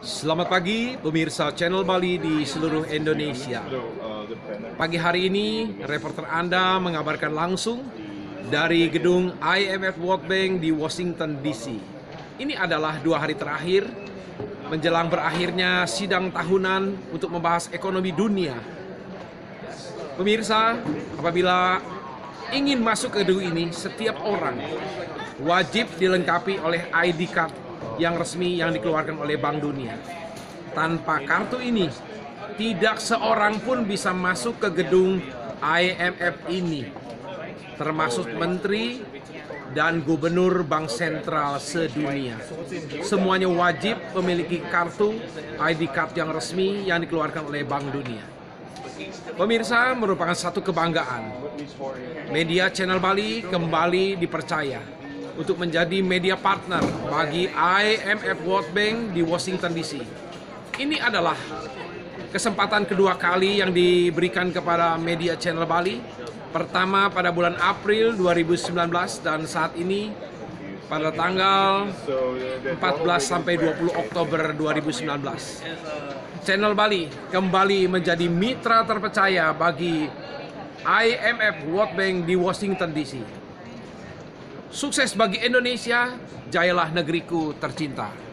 Selamat pagi pemirsa channel Bali di seluruh Indonesia. Pagi hari ini reporter Anda mengabarkan langsung dari gedung IMF World Bank di Washington DC. Ini adalah dua hari terakhir menjelang berakhirnya sidang tahunan untuk membahas ekonomi dunia. Pemirsa, apabila ingin masuk ke gedung ini, setiap orang wajib dilengkapi oleh ID card yang resmi yang dikeluarkan oleh Bank Dunia. Tanpa kartu ini, tidak seorang pun bisa masuk ke gedung IMF ini, termasuk menteri dan gubernur bank sentral sedunia. Semuanya wajib memiliki kartu ID card yang resmi yang dikeluarkan oleh Bank Dunia. Pemirsa merupakan satu kebanggaan. Media Channel Bali kembali dipercaya untuk menjadi media partner bagi IMF World Bank di Washington DC. Ini adalah kesempatan kedua kali yang diberikan kepada media channel Bali. Pertama pada bulan April 2019 dan saat ini pada tanggal 14 sampai 20 Oktober 2019. Channel Bali kembali menjadi mitra terpercaya bagi IMF World Bank di Washington DC. Sukses bagi Indonesia, jayalah negeriku tercinta.